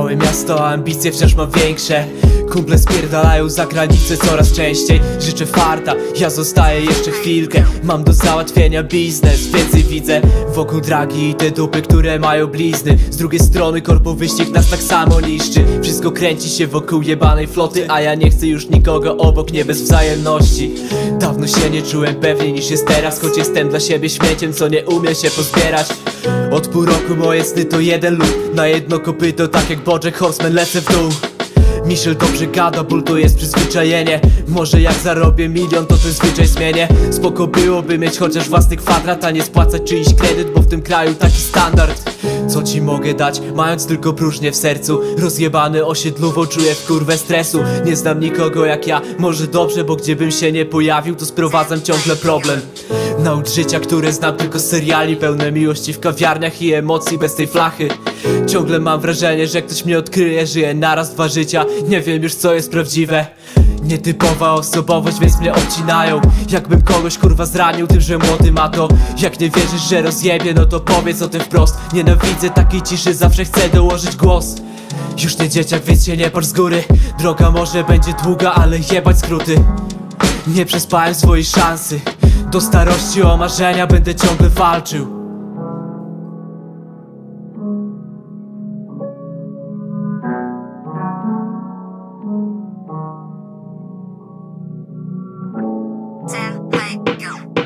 Małe miasto, a ambicje wciąż ma większe. Kumple spierdalają za granicę coraz częściej. Życzę farta, ja zostaję jeszcze chwilkę. Mam do załatwienia biznes, więcej widzę Wokół dragi. I te dupy, które mają blizny. Z drugiej strony korpo wyścig nas tak samo niszczy. Wszystko kręci się wokół jebanej floty A ja nie chcę już nikogo obok, nie bez wzajemności. Dawno się nie czułem pewniej niż jest teraz Choć jestem dla siebie śmieciem, co nie umie się pozbierać Od pół roku moje sny to jeden lub Na jedno kopyto, tak jak Bojack Horseman lecę w dół. Michel dobrze gada, ból to jest przyzwyczajenie. Może jak zarobię milion, to ten zwyczaj zmienię. Spoko byłoby mieć chociaż własny kwadrat A nie spłacać czyjś kredyt, bo w tym kraju taki standard. Co ci mogę dać, mając tylko próżnię w sercu. Rozjebany osiedlówą, czuję w kurwę stresu. Nie znam nikogo jak ja, może dobrze, bo gdziebym się nie pojawił To sprowadzam ciągle problem Naucz życia, które znam tylko z seriali Pełne miłości w kawiarniach i emocji bez tej flachy. Ciągle mam wrażenie, że ktoś mnie odkryje Żyję naraz dwa życia, nie wiem już co jest prawdziwe. Nietypowa osobowość, więc mnie obcinają. Jakbym kogoś kurwa zranił tym, że młody ma to. Jak nie wierzysz, że rozjebie, no to powiedz o tym wprost. Nienawidzę takiej ciszy, zawsze chcę dołożyć głos. Już nie dzieciak, więc się nie patrz z góry. Droga może będzie długa, ale jebać skróty. Nie przespałem swojej szansy Do starości o marzenia będę ciągle walczył Ten, hey, go.